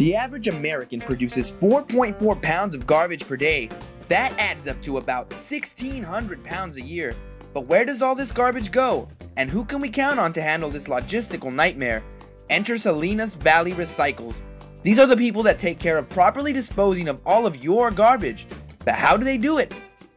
The average American produces 4.4 pounds of garbage per day. That adds up to about 1,600 pounds a year. But where does all this garbage go? And who can we count on to handle this logistical nightmare? Enter Salinas Valley Recycles. These are the people that take care of properly disposing of all of your garbage. But how do they do it?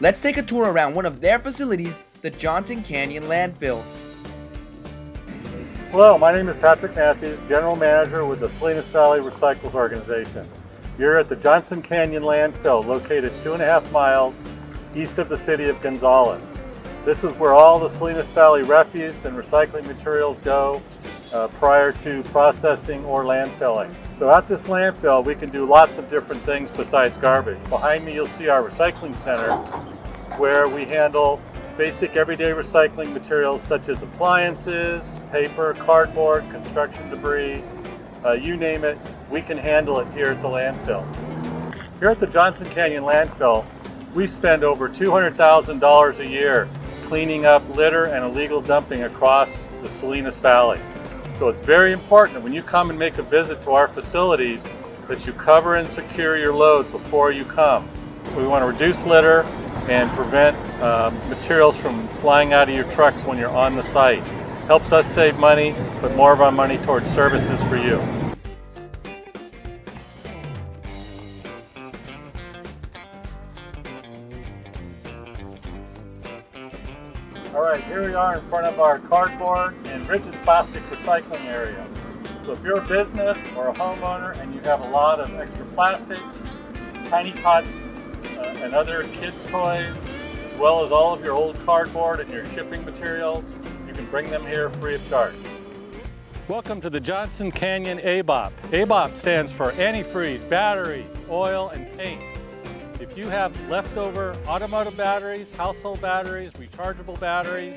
Let's take a tour around one of their facilities, the Johnson Canyon Landfill. Hello, my name is Patrick Matthews, General Manager with the Salinas Valley Recycles Organization. You're at the Johnson Canyon Landfill, located two and a half miles east of the city of Gonzales. This is where all the Salinas Valley refuse and recycling materials go uh, prior to processing or landfilling. So at this landfill, we can do lots of different things besides garbage. Behind me, you'll see our recycling center, where we handle basic everyday recycling materials such as appliances, paper, cardboard, construction debris, uh, you name it, we can handle it here at the landfill. Here at the Johnson Canyon landfill, we spend over $200,000 a year cleaning up litter and illegal dumping across the Salinas Valley. So it's very important when you come and make a visit to our facilities that you cover and secure your load before you come. We want to reduce litter and prevent uh, materials from flying out of your trucks when you're on the site. Helps us save money, put more of our money towards services for you. All right, here we are in front of our cardboard and rigid plastic recycling area. So if you're a business or a homeowner and you have a lot of extra plastics, tiny pots, and other kids' toys, as well as all of your old cardboard and your shipping materials, you can bring them here free of charge. Welcome to the Johnson Canyon ABOP. ABOP stands for antifreeze, battery, oil, and paint. If you have leftover automotive batteries, household batteries, rechargeable batteries,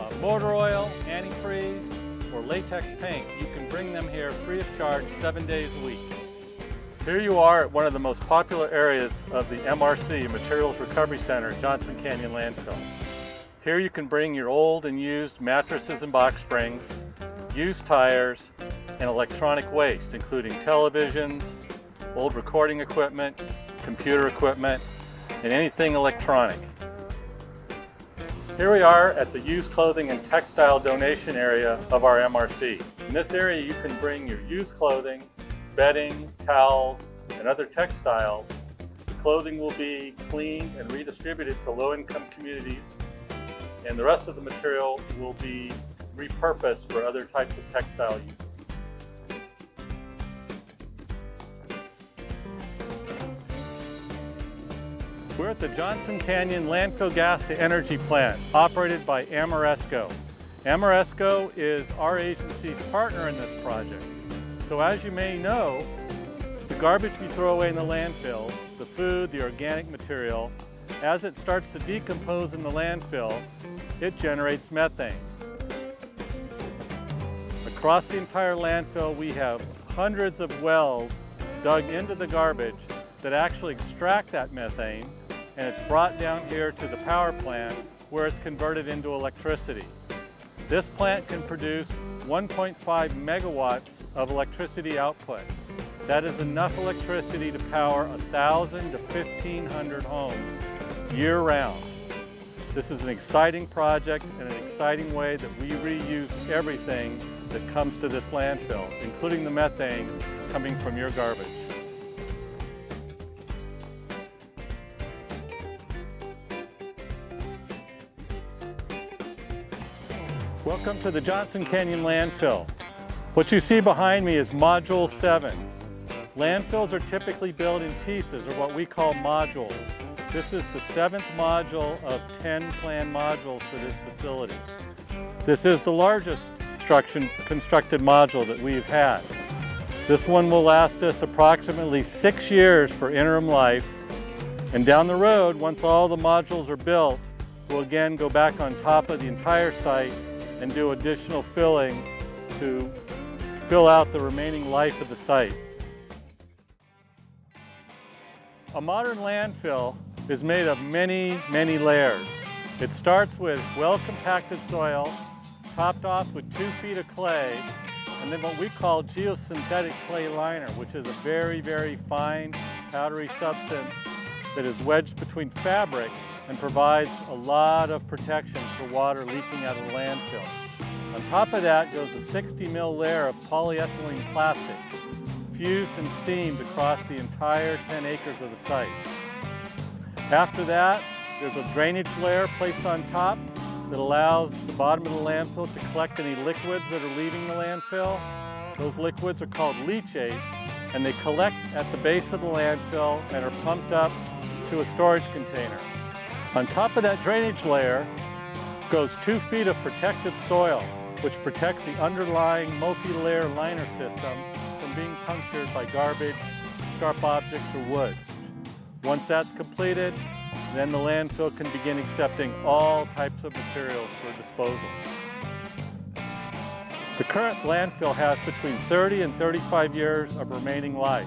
uh, motor oil, antifreeze, or latex paint, you can bring them here free of charge seven days a week. Here you are at one of the most popular areas of the MRC, Materials Recovery Center, Johnson Canyon Landfill. Here you can bring your old and used mattresses and box springs, used tires, and electronic waste, including televisions, old recording equipment, computer equipment, and anything electronic. Here we are at the used clothing and textile donation area of our MRC. In this area you can bring your used clothing, bedding, towels, and other textiles. The clothing will be cleaned and redistributed to low-income communities, and the rest of the material will be repurposed for other types of textile uses. We're at the Johnson Canyon Landfill Gas to Energy Plant, operated by Ameresco. Ameresco is our agency's partner in this project. So as you may know, the garbage we throw away in the landfill, the food, the organic material, as it starts to decompose in the landfill, it generates methane. Across the entire landfill, we have hundreds of wells dug into the garbage that actually extract that methane, and it's brought down here to the power plant where it's converted into electricity. This plant can produce 1.5 megawatts of electricity output. That is enough electricity to power 1,000 to 1,500 homes year-round. This is an exciting project and an exciting way that we reuse everything that comes to this landfill, including the methane coming from your garbage. Welcome to the Johnson Canyon landfill. What you see behind me is Module 7. Landfills are typically built in pieces, or what we call modules. This is the seventh module of 10 planned modules for this facility. This is the largest constructed module that we've had. This one will last us approximately six years for interim life. And down the road, once all the modules are built, we'll again go back on top of the entire site and do additional filling to fill out the remaining life of the site. A modern landfill is made of many, many layers. It starts with well-compacted soil, topped off with two feet of clay, and then what we call geosynthetic clay liner, which is a very, very fine powdery substance that is wedged between fabric and provides a lot of protection for water leaking out of the landfill. On top of that goes a 60 mil layer of polyethylene plastic, fused and seamed across the entire 10 acres of the site. After that, there's a drainage layer placed on top that allows the bottom of the landfill to collect any liquids that are leaving the landfill. Those liquids are called leachate, and they collect at the base of the landfill and are pumped up to a storage container. On top of that drainage layer goes two feet of protective soil, which protects the underlying multi-layer liner system from being punctured by garbage, sharp objects, or wood. Once that's completed, then the landfill can begin accepting all types of materials for disposal. The current landfill has between 30 and 35 years of remaining life.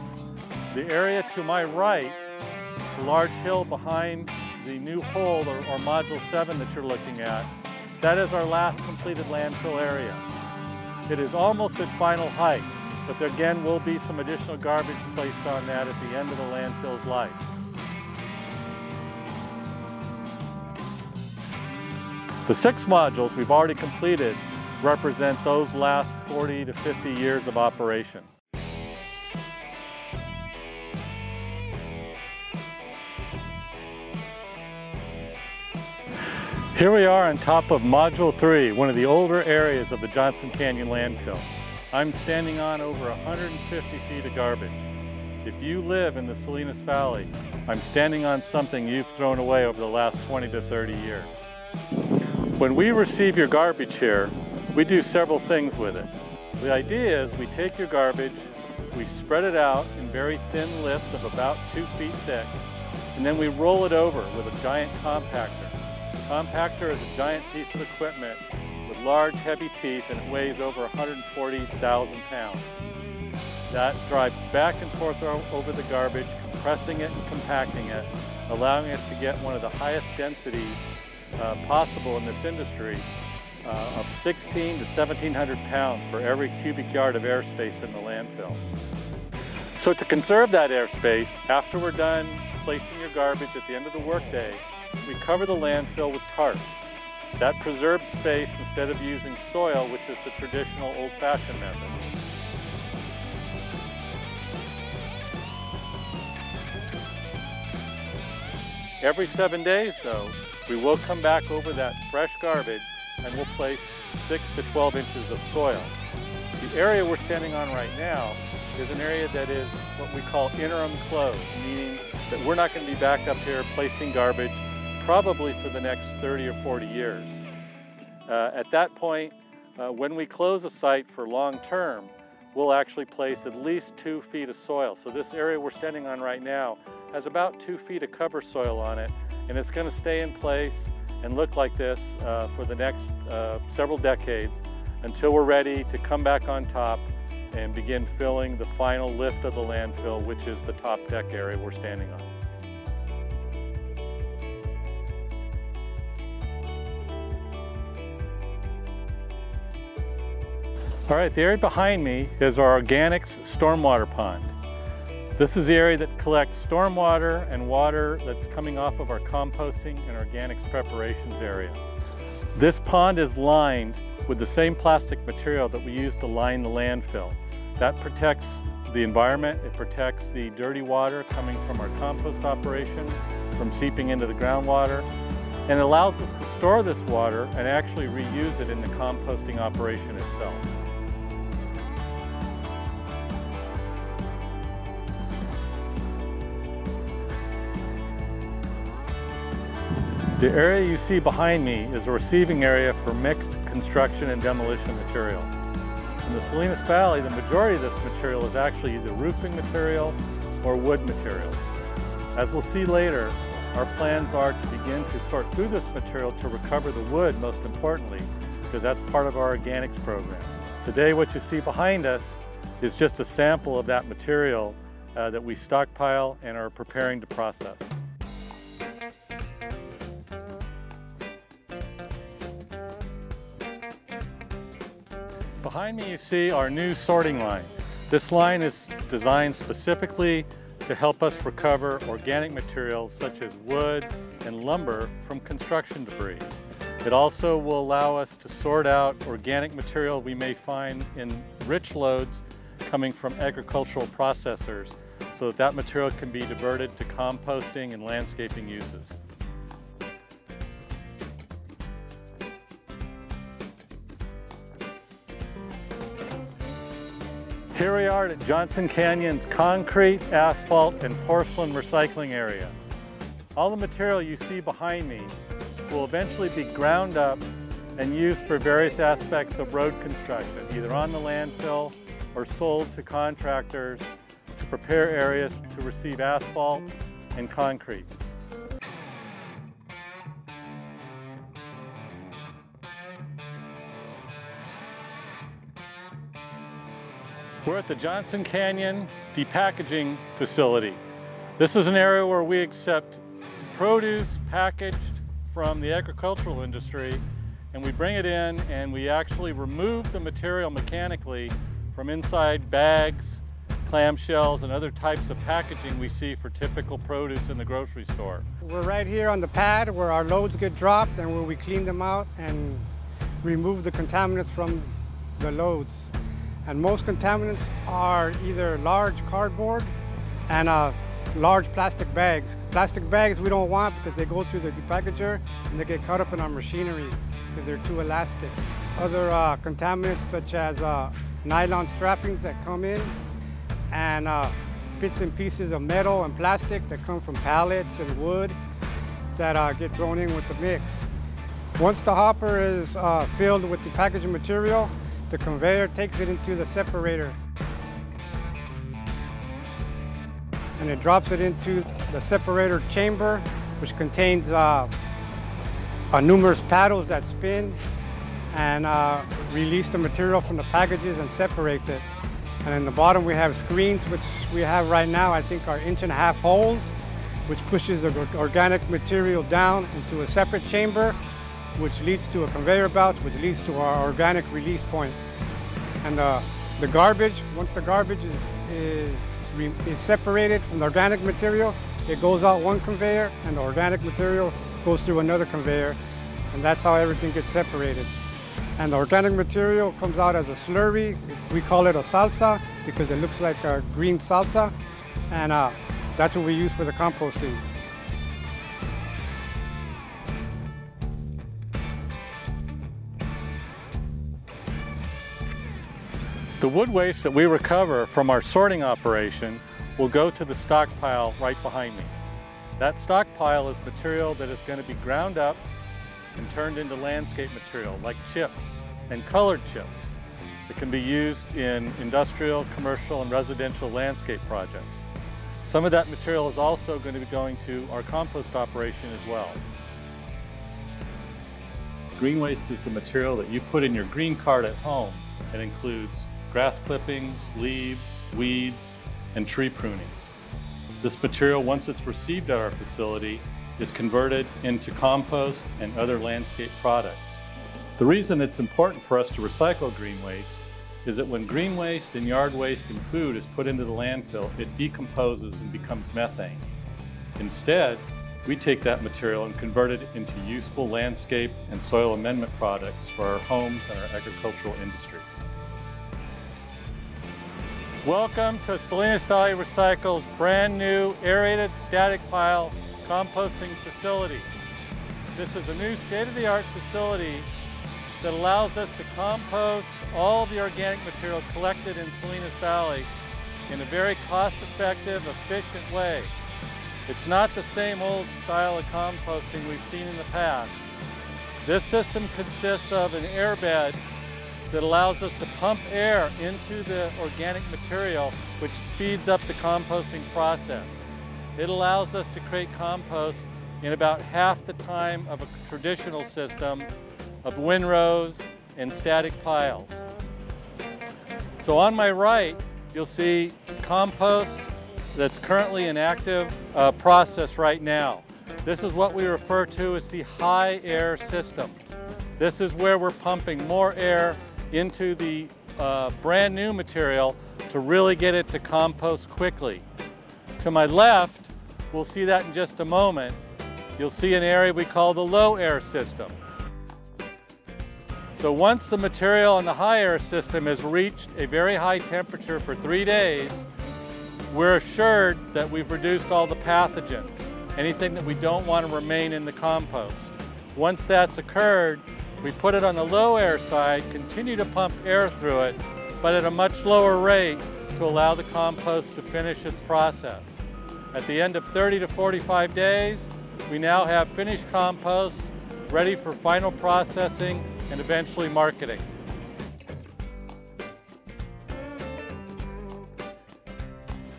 The area to my right, the large hill behind the new hole or, or Module 7 that you're looking at, that is our last completed landfill area. It is almost at final height, but there again will be some additional garbage placed on that at the end of the landfill's life. The six modules we've already completed represent those last 40 to 50 years of operation. Here we are on top of Module 3, one of the older areas of the Johnson Canyon landfill. I'm standing on over 150 feet of garbage. If you live in the Salinas Valley, I'm standing on something you've thrown away over the last 20 to 30 years. When we receive your garbage here, we do several things with it. The idea is we take your garbage, we spread it out in very thin lifts of about two feet thick, and then we roll it over with a giant compactor. Compactor is a giant piece of equipment with large heavy teeth and it weighs over 140,000 pounds. That drives back and forth over the garbage, compressing it and compacting it, allowing us to get one of the highest densities uh, possible in this industry uh, of 16 to 1700 pounds for every cubic yard of airspace in the landfill. So to conserve that airspace, after we're done placing your garbage at the end of the workday, we cover the landfill with tarps. That preserves space instead of using soil, which is the traditional old-fashioned method. Every seven days, though, we will come back over that fresh garbage and we'll place 6 to 12 inches of soil. The area we're standing on right now is an area that is what we call interim closed, meaning that we're not going to be back up here placing garbage probably for the next 30 or 40 years. Uh, at that point, uh, when we close a site for long term, we'll actually place at least two feet of soil. So this area we're standing on right now has about two feet of cover soil on it and it's going to stay in place and look like this uh, for the next uh, several decades until we're ready to come back on top and begin filling the final lift of the landfill, which is the top deck area we're standing on. All right, the area behind me is our organics stormwater pond. This is the area that collects stormwater and water that's coming off of our composting and organics preparations area. This pond is lined with the same plastic material that we use to line the landfill. That protects the environment, it protects the dirty water coming from our compost operation from seeping into the groundwater, and allows us to store this water and actually reuse it in the composting operation itself. The area you see behind me is a receiving area for mixed construction and demolition material. In the Salinas Valley, the majority of this material is actually either roofing material or wood materials. As we'll see later, our plans are to begin to sort through this material to recover the wood most importantly, because that's part of our organics program. Today what you see behind us is just a sample of that material uh, that we stockpile and are preparing to process. Behind me you see our new sorting line. This line is designed specifically to help us recover organic materials such as wood and lumber from construction debris. It also will allow us to sort out organic material we may find in rich loads coming from agricultural processors so that that material can be diverted to composting and landscaping uses. Here we are at Johnson Canyon's concrete, asphalt, and porcelain recycling area. All the material you see behind me will eventually be ground up and used for various aspects of road construction, either on the landfill or sold to contractors to prepare areas to receive asphalt and concrete. We're at the Johnson Canyon Depackaging Facility. This is an area where we accept produce packaged from the agricultural industry and we bring it in and we actually remove the material mechanically from inside bags, clamshells, and other types of packaging we see for typical produce in the grocery store. We're right here on the pad where our loads get dropped and where we clean them out and remove the contaminants from the loads. And most contaminants are either large cardboard and uh, large plastic bags. Plastic bags we don't want because they go through the depackager and they get caught up in our machinery because they're too elastic. Other uh, contaminants such as uh, nylon strappings that come in and uh, bits and pieces of metal and plastic that come from pallets and wood that uh, get thrown in with the mix. Once the hopper is uh, filled with the packaging material, the conveyor takes it into the separator and it drops it into the separator chamber which contains uh, uh, numerous paddles that spin and uh, release the material from the packages and separates it. And in the bottom we have screens which we have right now I think are inch and a half holes which pushes the organic material down into a separate chamber which leads to a conveyor belt, which leads to our organic release point. And uh, the garbage, once the garbage is, is, is separated from the organic material, it goes out one conveyor and the organic material goes through another conveyor and that's how everything gets separated. And the organic material comes out as a slurry. We call it a salsa because it looks like a green salsa. And uh, that's what we use for the composting. The wood waste that we recover from our sorting operation will go to the stockpile right behind me. That stockpile is material that is going to be ground up and turned into landscape material like chips and colored chips that can be used in industrial, commercial, and residential landscape projects. Some of that material is also going to be going to our compost operation as well. Green waste is the material that you put in your green cart at home. It includes grass clippings, leaves, weeds, and tree prunings. This material, once it's received at our facility, is converted into compost and other landscape products. The reason it's important for us to recycle green waste is that when green waste and yard waste and food is put into the landfill, it decomposes and becomes methane. Instead, we take that material and convert it into useful landscape and soil amendment products for our homes and our agricultural industries. Welcome to Salinas Valley Recycle's brand new aerated static pile composting facility. This is a new state-of-the-art facility that allows us to compost all the organic material collected in Salinas Valley in a very cost-effective, efficient way. It's not the same old style of composting we've seen in the past. This system consists of an airbed that allows us to pump air into the organic material, which speeds up the composting process. It allows us to create compost in about half the time of a traditional system of windrows and static piles. So on my right, you'll see compost that's currently an active uh, process right now. This is what we refer to as the high air system. This is where we're pumping more air into the uh, brand new material to really get it to compost quickly. To my left, we'll see that in just a moment, you'll see an area we call the low air system. So once the material in the high air system has reached a very high temperature for three days, we're assured that we've reduced all the pathogens, anything that we don't want to remain in the compost. Once that's occurred, we put it on the low air side, continue to pump air through it, but at a much lower rate to allow the compost to finish its process. At the end of 30 to 45 days, we now have finished compost ready for final processing and eventually marketing.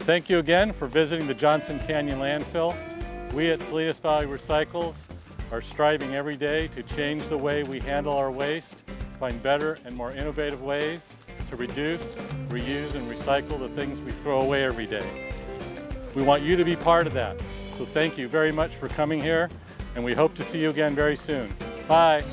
Thank you again for visiting the Johnson Canyon landfill. We at Salinas Valley Recycles are striving every day to change the way we handle our waste, find better and more innovative ways to reduce, reuse, and recycle the things we throw away every day. We want you to be part of that. So thank you very much for coming here, and we hope to see you again very soon. Bye.